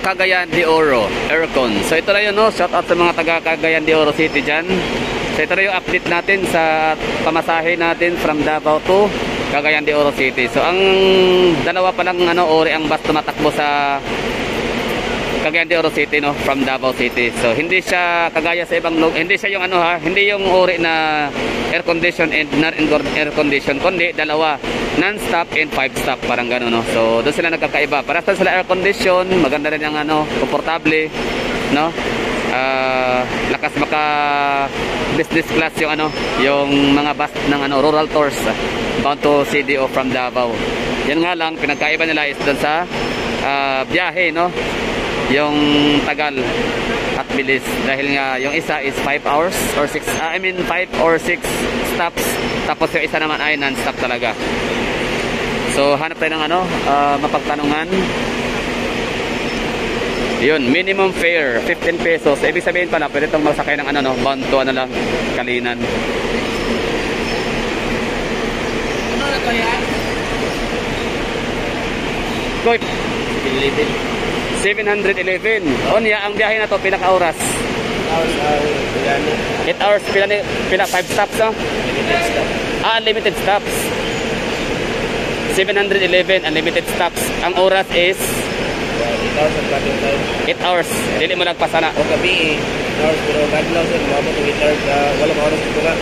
Cagayan de Oro, Aircon. So ito na yun, no? Shout out sa mga taga Cagayan de Oro City dyan. So ito na yung update natin sa pamasahe natin from Davao to Cagayan de Oro City. So ang dalawa pa lang ano, ori ang bus tumatakbo sa Cagayan de Oro City no from Davao City. So hindi siya kagaya sa ibang hindi siya yung ano ha, hindi yung ori na air condition and non air condition kundi dalawa non-stop and five stop parang gano'n no. So doon sila nagkakaiba. Para sa sila air condition, maganda rin ang ano, komportable no. Ah, lakas maka business class yung ano, yung mga bus ng ano rural tours ah, bound to CDO from Davao. Yan nga lang pinagkaiba nila is doon sa ah, biyahe no yung tagal at bilis. Dahil nga yung isa is 5 hours or 6 I mean 5 or 6 stops. Tapos yung isa naman ay non-stop talaga. So hanap tayo ng ano ah, mapagtanungan. Yun minimum fare 15 pesos. Ibig sabihin pala pwede itong magsakay ng ano no bound to ano lang kalinan. Ano na to yan? Koy, Pinilipin. 711 on ya ang biyahe na to pinaka oras Tapos, ah, gano. 8 hours pila ni pila 5 stops no Limited stop. Ah, unlimited stops. 711 unlimited stops. Ang oras is Uh, 8,000 traffic time. 8 hours. Dili mo nagpasana. O gabi, 8 hours. Pero kadlaw sir, mabot yung 8 hours. ah, wala pa oras dito nga.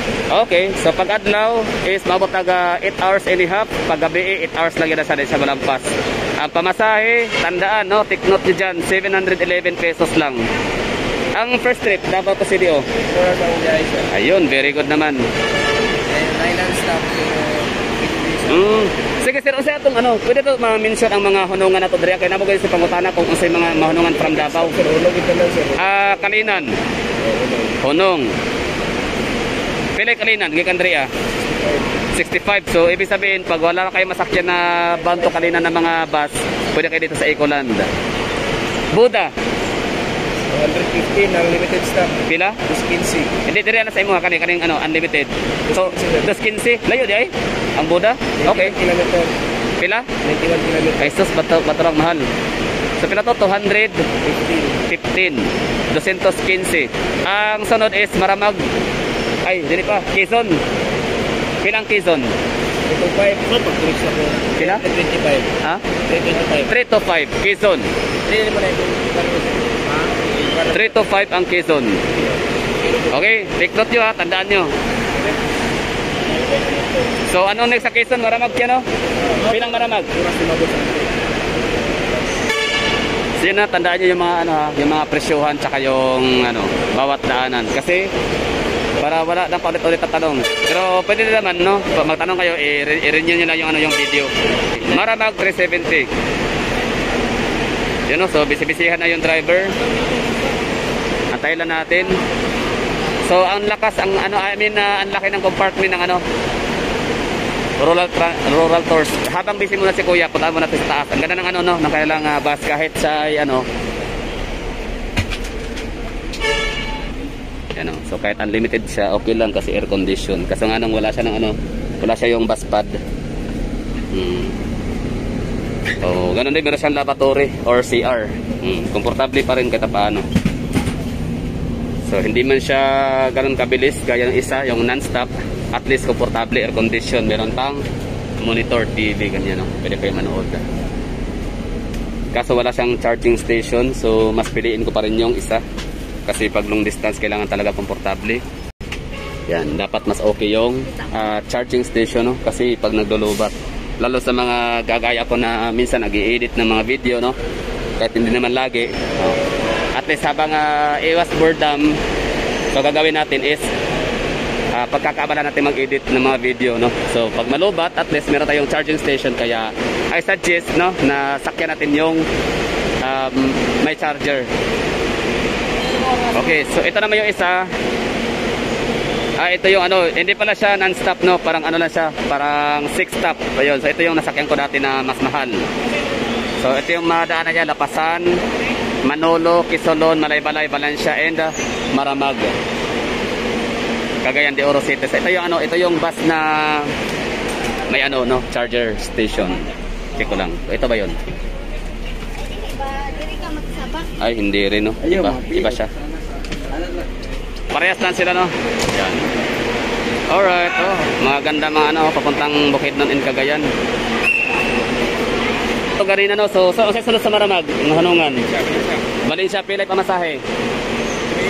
Okay, so pag adlaw is maabot taga 8 hours and a half. Pag gabi 8 hours lang yun na sa sa malampas. Ang pamasahe, tandaan no, take note nyo dyan, 711 pesos lang. Ang first trip, Davao to CDO. 4 hours ang biyahe sir. Ayun, very good naman. And island stop. Mm. Sige sir, unsa atong ano, pwede to ma-mention ang mga hunungan nato diri kay namo gyud sa pangutana kung unsay mga mahunungan from Davao. Ah, Kalinan, Hunong. Pila Kalinan, gikan diri ah. 65. So ibig sabihin pag wala kayo masakyan na bound to Kalinan ng mga bus, pwede kayo dito sa Ecoland. Buda, 115 ang limited stop. pila? Plus 15. Hindi diri na sa imo kani kaning ano unlimited. So, dos 15, layo di ay? Ang Buda? Okay. Kilometer. Pila? 91 kilometer. Ay sus, bato, bato lang mahal. So pila to? 200. 15. 15 215 ang sunod is Maramag ay dili pa Quezon pilang Quezon Ito 5. No, pag-trips ako. Pila? 25. ha 325. 3 to 5 Quezon 3 mo? 3 to 5 ang Quezon okay take note nyo ha tandaan nyo so ano next sa Quezon Maramag yan no pilang Maramag So na, tandaan nyo yung mga ano ha, yung mga presyohan tsaka yung ano, bawat daanan. Kasi para wala nang paulit-ulit na tanong. Pero pwede din naman no, magtanong kayo, i-renew nyo lang yung ano yung video. Maramag 370. Yun no, so bisibisihan na yung driver. Antayin lang natin. So ang lakas, ang ano, I mean, uh, ang laki ng compartment ng ano, rural rural tours. Habang busy muna si Kuya, punta natin sa taas. Ang ganda ng ano no, ng kanilang ah, bus kahit sa ay, ano. So kahit unlimited siya, okay lang kasi air condition. Kasi nga nang wala siya ng ano, wala siya yung bus pad. Hmm. So, ganun din meron siyang lavatory or CR. Hmm. Komportable pa rin kahit paano. So hindi man siya ganun kabilis gaya ng isa, yung non-stop. At least komportable air condition. Meron pang monitor TV ganyan no. Pwede kayo manood. Kaso wala siyang charging station so mas piliin ko pa rin yung isa. Kasi pag long distance kailangan talaga komportable. Yan, dapat mas okay yung ah, charging station no? Kasi pag naglulubat lalo sa mga gagaya ko na minsan nag-i-edit ng mga video no? Kahit hindi naman lagi. No? at least habang ah, iwas boredom so gagawin natin is uh, pagkakaabala natin mag-edit ng mga video no? So pag malubat at least meron tayong charging station. Kaya I suggest no na sakyan natin yung um, may charger okay so ito naman yung isa Ah, ito yung ano, hindi pala siya non-stop no, parang ano lang siya, parang 6 stop. Ayun, so ito yung nasakyan ko dati na mas mahal. So ito yung madaanan niya, Lapasan, Manolo, Kisolon, Malaybalay, Valencia, and uh, Maramag. Cagayan de Oro City. So, ito yung ano, ito yung bus na may ano no, charger station. Check ko lang. Ito ba 'yon? Ka. Ay, hindi rin, no? Iba, iba siya. Parehas lang sila, no? Yan. Alright, oh. Mga ganda mga ano, papuntang Bukidnon in Cagayan. Ito ganina, no? So, so, so sunod sa Maramag, ng Hanungan. Valencia, pilay pamasahe.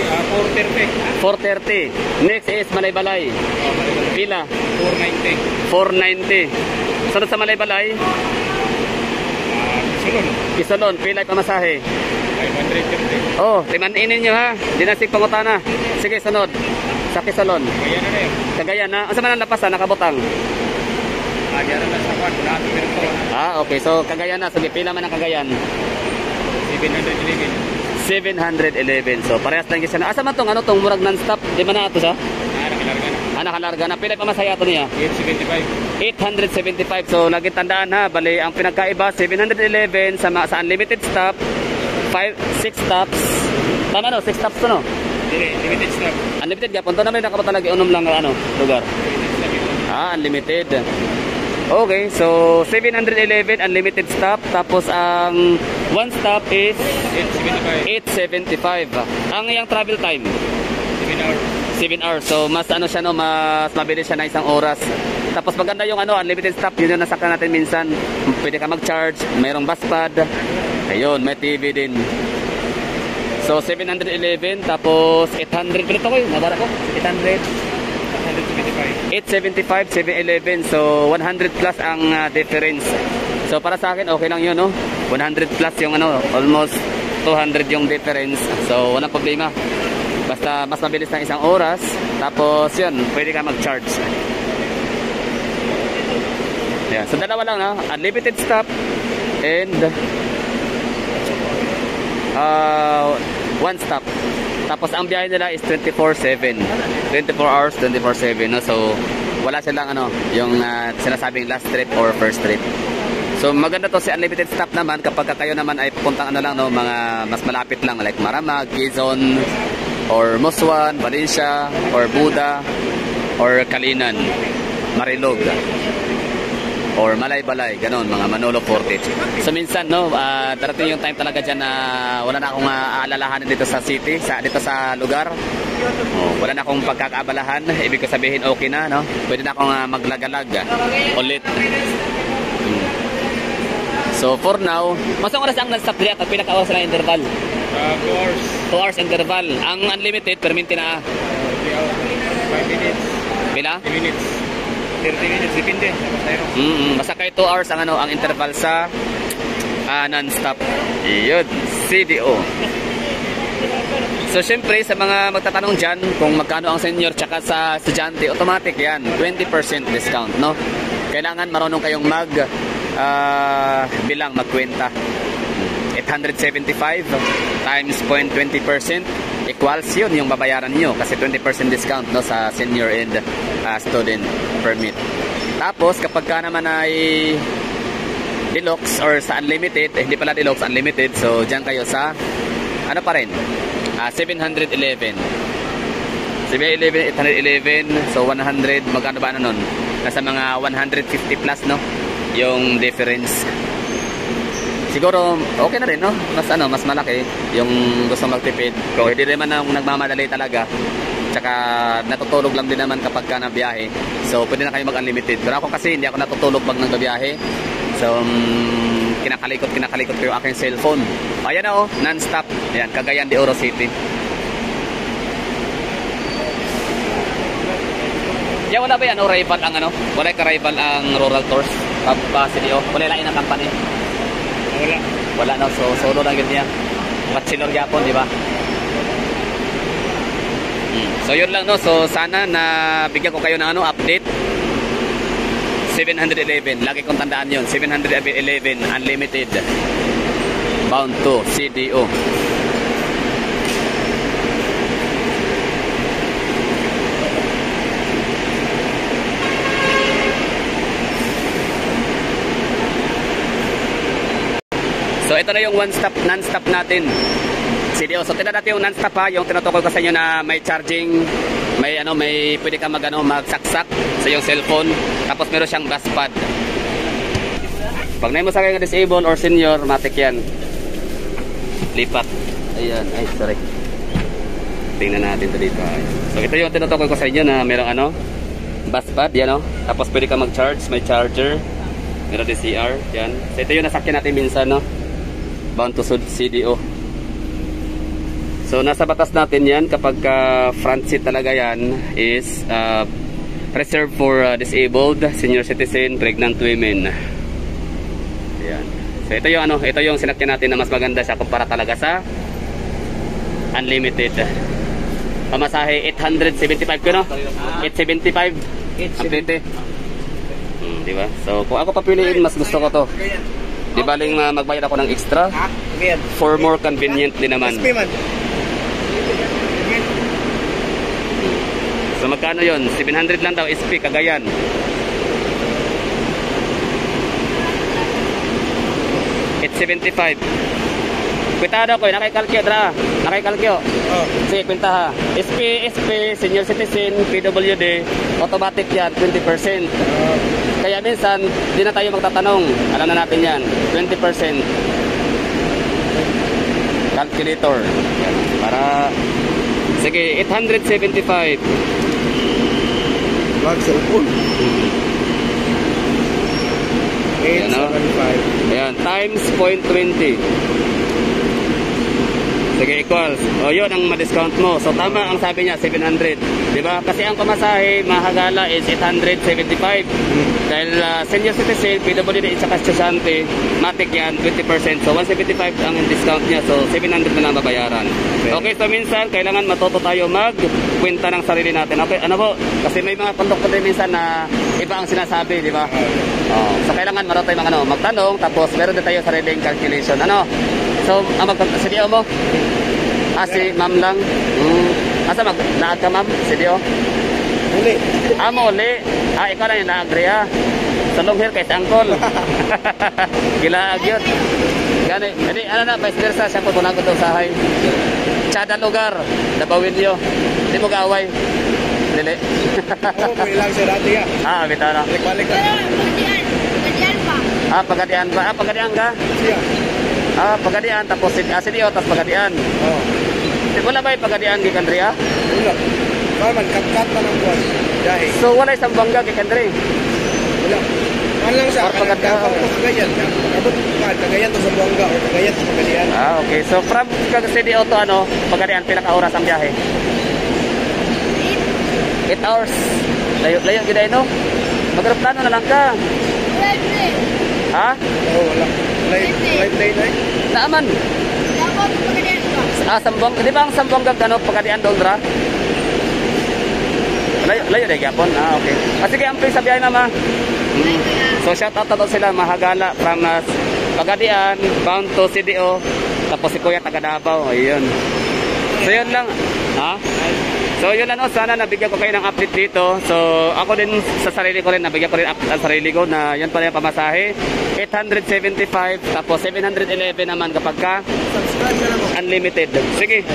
Ah, 430. 430. Next is Malaybalay. Pila? 490. 490. Sunod sa Malaybalay, Ah, Sulon. Isolon, pilay pamasahe. 530. Oh, timanin nyo ha. Dinasig pangutana. Sige, sunod. Sa Kisolon. Kaya na rin. Kagayan na. Ang sama ng lapas ha, nakabutang. Lagi na lang sa kwan. Wala ito Ah, okay. So, Cagayan na. Sige, pila man ang Cagayan. 711. 711. So, parehas lang kasi na. Asa man tong ano tong murag non-stop? Di ba na ito sa? Ah, nakilarga na. Pila pa masaya to niya? 875. 875. So, lagi tandaan ha. Bali, ang pinagkaiba, 711 sa, sa unlimited stop. 5, 6 stops. Tama no? 6 stops to no? Dire, limited stock. Unlimited ka. Punta namin nakapata lagi. Unom lang ang ano, lugar. Ito. Ah, unlimited. Okay, so 711 unlimited stop. Tapos ang one stop is 875. 875. Ang yung travel time, 7 hours. 7 hours. So mas ano siya no, mas mabilis siya na isang oras. Tapos maganda yung ano, unlimited stop. Yun yung nasaktan natin minsan. Pwede ka mag-charge, mayroong bus pad. Ayun, may TV din. So 711 tapos 800 pinito ko yun, nabara ko. 800 175. 875, 711. So, 100 plus ang ah, difference. So, para sa akin, okay lang yun, no? 100 plus yung ano, almost 200 yung difference. So, walang problema. Basta mas mabilis ng isang oras. Tapos, yun, pwede ka mag-charge. Yeah. So, dalawa lang, ha? Unlimited stop and uh, one stop. Tapos ang biyahe nila is 24/7. 24 hours, 24/7, no? So wala silang ano, yung ah, sinasabing last trip or first trip. So maganda to si unlimited stop naman kapag ka kayo naman ay pupuntang ano lang no, mga mas malapit lang like Maramag, Quezon or Muswan, Valencia or Buda or Kalinan, Marilog or Malay-Balay, ganon, mga Manolo Forte. So minsan, no, ah, darating yung time talaga dyan na wala na akong uh, aalalahanin dito sa city, sa, dito sa lugar. Oh, wala na akong pagkakaabalahan. Ibig ko sabihin, okay na, no? Pwede na akong ah, maglagalag ulit. Hmm. So for now, masang oras ang diya, pag pinaka-oras na interval. Ah, 2 hours. 2 hours interval. Ang unlimited, perminti na 3 hours. 5 minutes. pila? 10 minutes. 30 minutes. Depende. Mm, basta kayo 2 hours ang ano ang interval sa ah, non-stop. Iyon, CDO. So syempre sa mga magtatanong diyan kung magkano ang senior tsaka sa estudyante, automatic 'yan, 20% discount, no? Kailangan marunong kayong mag ah, bilang magkwenta. 875 times 0.20% equals yun yung babayaran nyo kasi 20% discount no sa senior and ah, student permit. Tapos kapag ka naman ay deluxe or sa unlimited, eh, hindi pala deluxe, unlimited. So diyan kayo sa ano pa rin? Ah, 711. 711, 811, so 100, magkano ba ano nun? Nasa mga 150 plus, no? Yung difference. Siguro, okay na rin, no? Mas ano, mas malaki yung gusto magtipid. Kung hindi naman ang nagmamadali talaga, tsaka natutulog lang din naman kapag ka na biyahe. So, pwede na kayo mag-unlimited. Pero ako kasi, hindi ako natutulog pag nagbabiyahe. So, um, kinakalikot, kinakalikot ko yung aking cellphone. Ayan na, oh, non-stop. Ayan, Cagayan de Oro City. Yeah, wala ba yan, o rival ang ano? Wala ka rival ang rural tours? Capacity, oh. Wala lang ang company. Wala. Wala no, so solo lang niya. Bachelor yapon, di ba? Mm. So yun lang no, so sana na bigyan ko kayo ng ano, update. 711, lagi kong tandaan yun. 711 unlimited. Bound to CDO. Ito na yung one stop, non-stop natin. CDO. So tingnan natin yung non-stop ha, yung tinutukol ko sa inyo na may charging, may ano, may pwede ka mag ano, magsaksak sa yung cellphone. Tapos meron siyang bus pad. Pag na mo sa kayo disabled or senior, matik yan. lipat. Ayan, ay sorry. Tingnan natin to dito. So ito yung tinutukoy ko sa inyo na merong ano, bus pad, yan o. Tapos pwede ka mag-charge, may charger. Meron din CR, yan. So ito yung nasakyan natin minsan, no? Bound to CDO. So nasa batas natin yan kapag ka front seat talaga yan is uh, reserved for uh, disabled, senior citizen, pregnant women. Yan. So ito yung ano, ito yung sinakyan natin na mas maganda siya kumpara talaga sa unlimited. Pamasahe 875 ko no? 875. 870. Hmm, di ba? So kung ako papiliin mas gusto ko to. Di baling uh, magbayad ako ng extra for more convenient din naman. So magkano yon? 700 lang daw SP Cagayan. It's 75. Kwentado ko, nakaikalkyo dra. Nakaikalkyo. Oh. Sige, kwenta ha. SP, SP, senior citizen, PWD, automatic yan, 20%. Kaya minsan, di na tayo magtatanong. Alam na natin yan, 20%. Calculator. Yan. Para, sige, 875. Mag cellphone. Yan, no? 875. Ayan, times 0.20. Sige, equals. O, yun ang ma-discount mo. So, tama ang sabi niya, 700. Di ba? Kasi ang pamasahe, mahagala is 875. Dahil uh, senior citizen, PWD, at saka estudyante, matik yan, 20%. So, 175 ang discount niya. So, 700 na lang babayaran. Okay. Okay, so minsan, kailangan matuto tayo mag-kwenta ng sarili natin. Okay, ano po? Kasi may mga conductor din minsan na iba ang sinasabi, di ba? Oh, so kailangan meron tayo mga ano, magtanong tapos meron din tayo sariling calculation. Ano? So, ang mag CDO mo? Ah, si ma'am lang. Hmm. Asa mag naag ka ma'am? CDO? Uli. Ah, mo uli. Ah, ikaw lang yung naagri ah. Sa long hair kay sa angkol. Gilaag yun. Gani, hindi, ano na, vice versa, siya po daw sahay. Tsada lugar, nabawin niyo. Hindi mo kaaway. Dili. Oo, may lang siya dati ah. ah, na. Balik-balik ka. Pagkadian pa. Ah, pagadian ba? Ah, pagadian ka? Siya. Ah, pagadian tapos si ah, tapos pagadian. Oo. Di wala ba yung pagadian kay Kandria? Wala. Kaya man, kat-kat pa ng buwan. Dahil. So wala isang bangga kay Kandri. Wala. Man lang siya. Pagkat- Kagagawa ko kagayan. Abot ka. Kagayan to sa buwangga o kagayan to sa kagayan. Ah, okay. So from kag CDO to ano, pagadian pinaka oras ang biyahe. 8 hours. Layo layo gid no. Magreplano na lang ka. Pwede. Ha? Oo, wala. Light, light. Naaman. Dapat pagkadian pa. Ah, sambong. Di ba ang sambong kag ano pagadian doldra? Layo layo dai gyapon. Ah, okay. Ah, sige amping sa biyahe mama. Ay, kuya. So shout out to sila Mahagala from uh, Pagadian, bound to CDO, tapos si Kuya taga Davao, ayun. So yun lang. Ha? So yun ano, sana nabigyan ko kayo ng update dito. So ako din sa sarili ko rin, nabigyan ko rin update sa sarili ko na yun pala yung pamasahe. 875, tapos 711 naman kapag ka unlimited. Sige.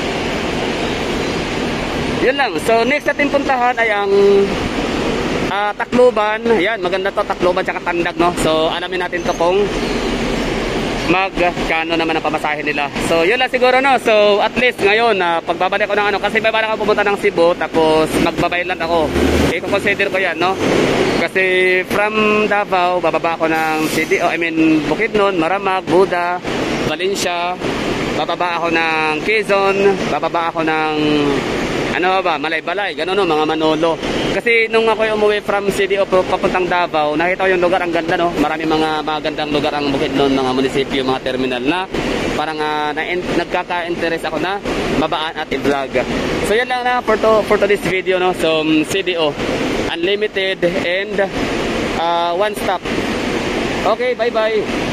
Yun lang. So next natin puntahan ay ang ah, Tacloban. Yan, maganda to Tacloban tsaka Tandag, no? So alamin natin to kung magkano naman ang pamasahe nila. So yun lang siguro no. So at least ngayon na pagbabalik ko ng ano kasi may balak ako pumunta ng Cebu tapos magbabaylan ako. Eh kung consider ko yan no. Kasi from Davao bababa ako ng city oh, I mean Bukidnon, Maramag, Buda, Valencia, bababa ako ng Quezon, bababa ako ng ano ba, Malay-Balay, gano'n no, mga Manolo. Kasi nung ako umuwi from CDO pro- papuntang Davao, nakita ko yung lugar ang ganda no. Marami mga magandang lugar ang Bukidnon, mga munisipyo, mga terminal na parang uh, na nagkaka-interest ako na mabaan at i-vlog. So yan lang na for to for to this video no. So um, CDO unlimited and uh, one stop. Okay, bye-bye.